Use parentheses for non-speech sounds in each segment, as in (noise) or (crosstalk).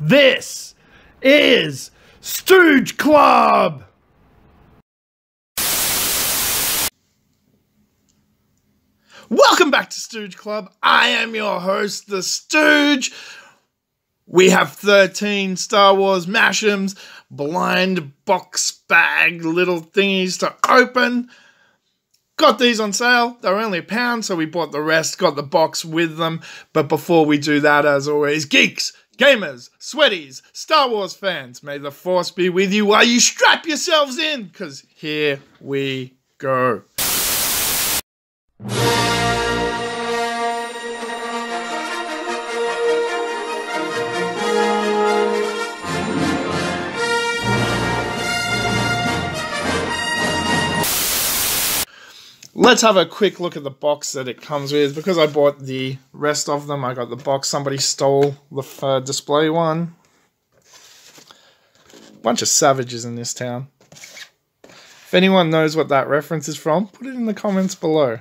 This is Stooge Club! Welcome back to Stooge Club. I am your host, the Stooge. We have 13 Star Wars Mashems, blind box bag little thingies to open. Got these on sale. They were only a pound, so we bought the rest, got the box with them. But before we do that, as always, geeks, gamers, sweaties, Star Wars fans, may the force be with you while you strap yourselves in, because here we go. Let's have a quick look at the box that it comes with. Because I bought the rest of them, I got the box. Somebody stole the uh, display one. Bunch of savages in this town. If anyone knows what that reference is from, put it in the comments below.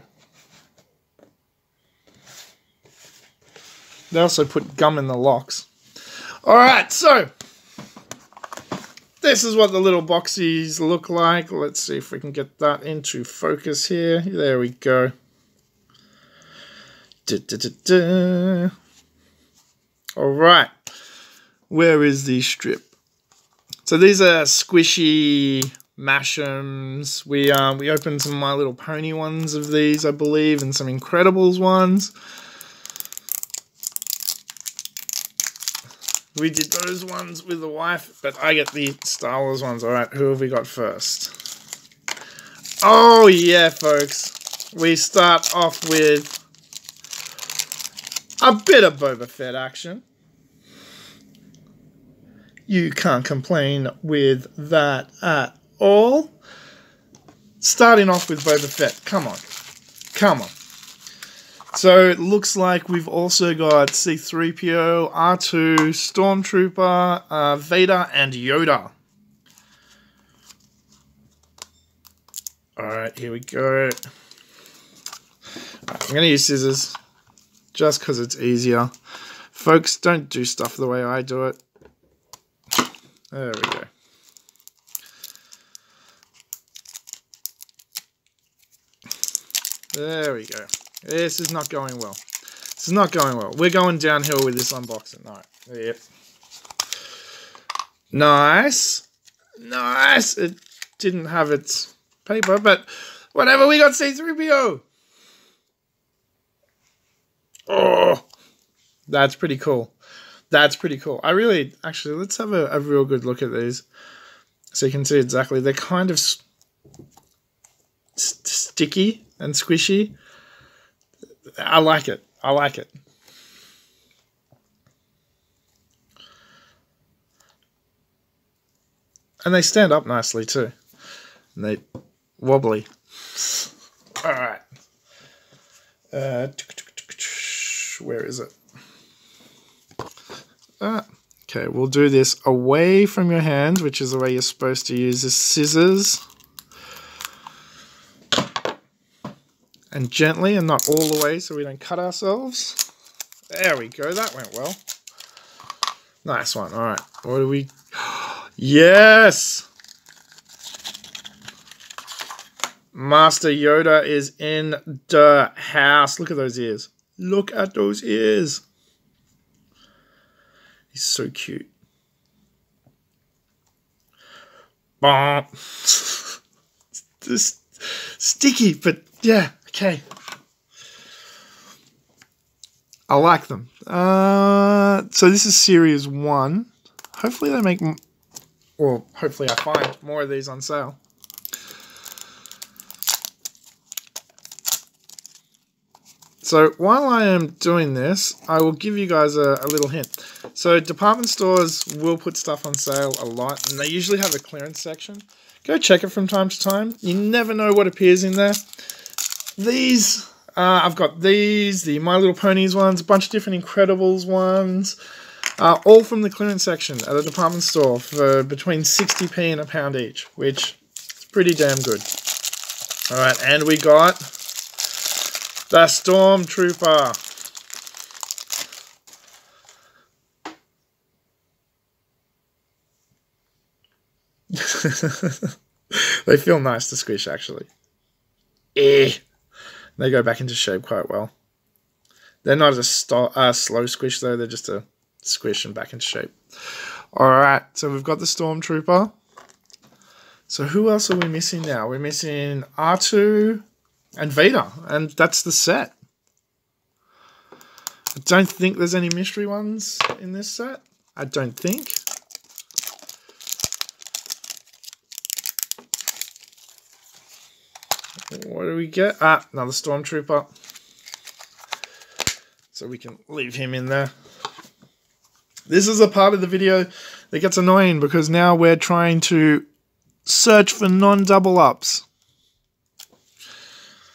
They also put gum in the locks. Alright, so this is what the little boxies look like. Let's see if we can get that into focus here. There we go. Da, da, da, All right. Where is the strip? So these are squishy Mashems. We um, we opened some My Little Pony ones of these, I believe, and some Incredibles ones. We did those ones with the wife, but I get the Star Wars ones. All right, who have we got first? Oh, yeah, folks. We start off with a bit of Boba Fett action. You can't complain with that at all. Starting off with Boba Fett. Come on. Come on. So it looks like we've also got C3PO, R2, Stormtrooper, uh, Vader, and Yoda. Alright, here we go. I'm going to use scissors just because it's easier. Folks, don't do stuff the way I do it. There we go. There we go. This is not going well. This is not going well. We're going downhill with this unboxing. All right. Yep. Nice. Nice. It didn't have its paper, but whatever. We got C3PO. Oh, that's pretty cool. That's pretty cool. I really, actually, let's have a, a real good look at these. So you can see exactly. They're kind of st sticky and squishy. I like it. I like it. And they stand up nicely too. And they wobbly. All right. Uh, where is it? Ah, okay, we'll do this away from your hands, which is the way you're supposed to use the scissors. And gently and not all the way so we don't cut ourselves. There we go. That went well. Nice one. All right. What do we... (gasps) yes! Master Yoda is in the house. Look at those ears. Look at those ears. He's so cute. Bomb. Just (laughs) sticky, but yeah, Okay. I like them. Uh, so this is series one. Hopefully they make, well, hopefully I find more of these on sale. So while I am doing this, I will give you guys a, a, little hint. So department stores will put stuff on sale a lot, and they usually have a clearance section. Go check it from time to time. You never know what appears in there these. Uh, I've got these, the My Little Ponies ones, a bunch of different Incredibles ones, uh, all from the clearance section at a department store for between 60p and a pound each, which is pretty damn good. All right, and we got the Stormtrooper. (laughs) they feel nice to squish, actually. Eh. They go back into shape quite well. They're not a st- uh, slow squish, though. They're just a squish and back into shape. Alright, so we've got the Stormtrooper. So who else are we missing now? We're missing R2 and Vader, and that's the set. I don't think there's any mystery ones in this set. I don't think. What do we get? Ah, another Stormtrooper. So we can leave him in there. This is a part of the video that gets annoying because now we're trying to search for non-double ups.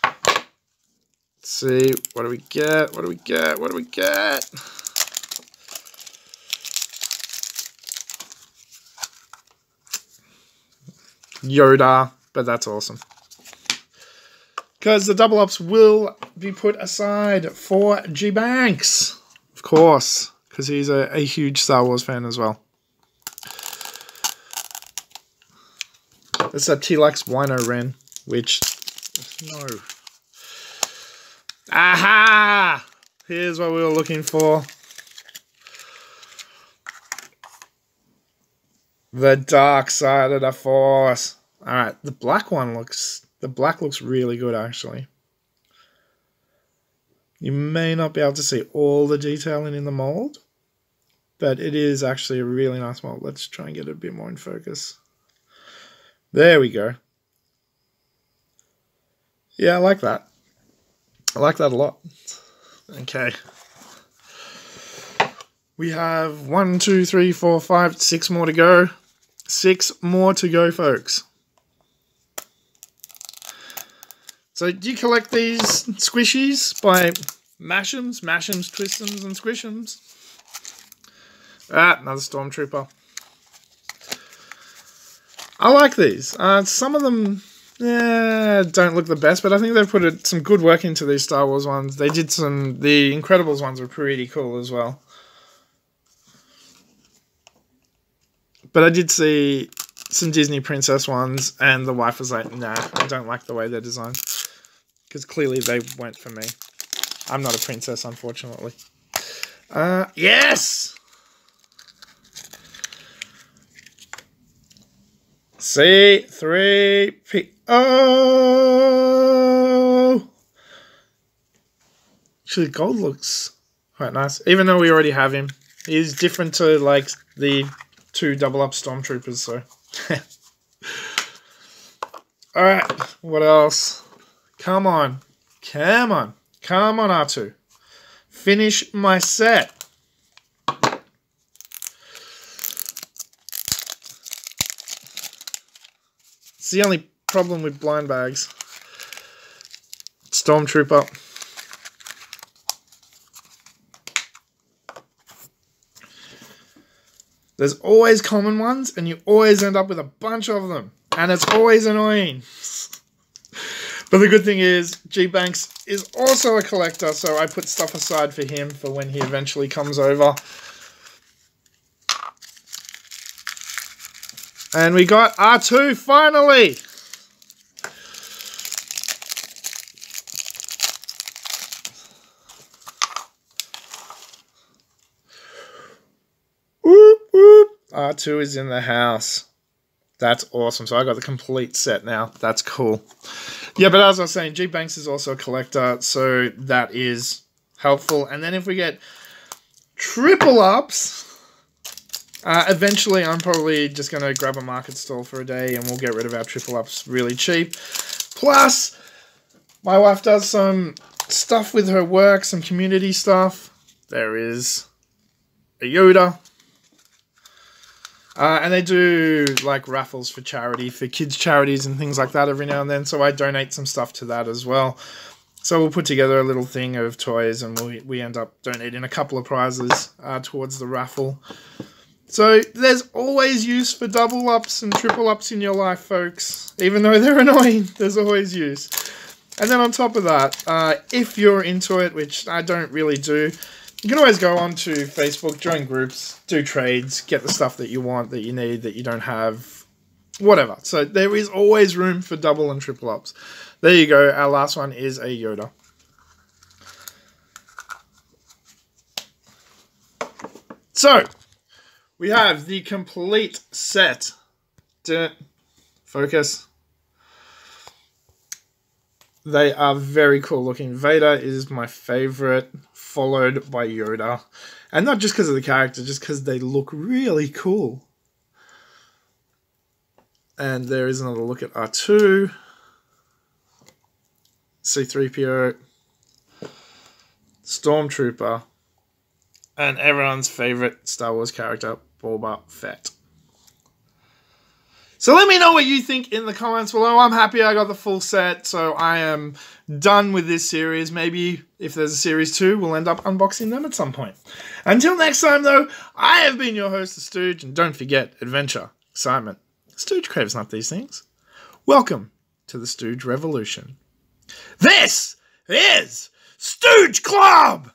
Let's see, what do we get? What do we get? What do we get? Yoda, but that's awesome. Because the double ups will be put aside for G Banks, of course, because he's a, a huge Star Wars fan as well. Except he likes Kylo Ren, which no. Aha! Here's what we were looking for. The dark side of the force. Alright, the black one looks the black looks really good actually. You may not be able to see all the detailing in the mold, but it is actually a really nice mold. Let's try and get it a bit more in focus. There we go. Yeah, I like that. I like that a lot. Okay. We have one, two, three, four, five, six more to go. Six more to go, folks. So do you collect these squishies by mash'ems, mash'ems, twist'ems, and squish'ems? Ah, another stormtrooper. I like these. Uh, some of them yeah, don't look the best, but I think they've put some good work into these Star Wars ones. They did some. The Incredibles ones were pretty cool as well. But I did see some Disney princess ones, and the wife was like, "Nah, I don't like the way they're designed." Because clearly they weren't for me. I'm not a princess, unfortunately. Uh, yes! C3P. Oh! Actually, gold looks quite nice. Even though we already have him. He's different to, like, the two double up stormtroopers, so. (laughs) Alright, what else? Come on. Come on. Come on, R2. Finish my set. It's the only problem with blind bags. Stormtrooper. There's always common ones, and you always end up with a bunch of them. And it's always annoying. But the good thing is, G Banks is also a collector, so I put stuff aside for him for when he eventually comes over. And we got R2 finally! Whoop, whoop. R2 is in the house. That's awesome. So I got the complete set now. That's cool. Yeah, but as I was saying, G Banks is also a collector, so that is helpful. And then if we get triple ups, uh, eventually I'm probably just going to grab a market stall for a day and we'll get rid of our triple ups really cheap. Plus, my wife does some stuff with her work, some community stuff. There is a Yoda, uh, and they do like raffles for charity, for kids' charities and things like that every now and then. So I donate some stuff to that as well. So we'll put together a little thing of toys and we, we end up donating a couple of prizes uh, towards the raffle. So there's always use for double ups and triple ups in your life, folks. Even though they're (laughs) annoying, there's always use. And then on top of that, uh, if you're into it, which I don't really do, you can always go on to Facebook, join groups, do trades, get the stuff that you want, that you need, that you don't have. whatever. So there is always room for double and triple ups. There you go. Our last one is a Yoda. So we have the complete set. Focus. They are very cool looking. Vader is my favorite, followed by Yoda. And not just because of the character, just because they look really cool. And there is another look at R2. C3PO. Stormtrooper. And everyone's favorite Star Wars character, Boba Fett. So let me know what you think in the comments below. I'm happy I got the full set, so I am done with this series. Maybe if there's a series two, we'll end up unboxing them at some point. Until next time, though, I have been your host, The Stooge, and don't forget adventure, excitement. Stooge craves not these things. Welcome to the Stooge Revolution. This is Stooge Club!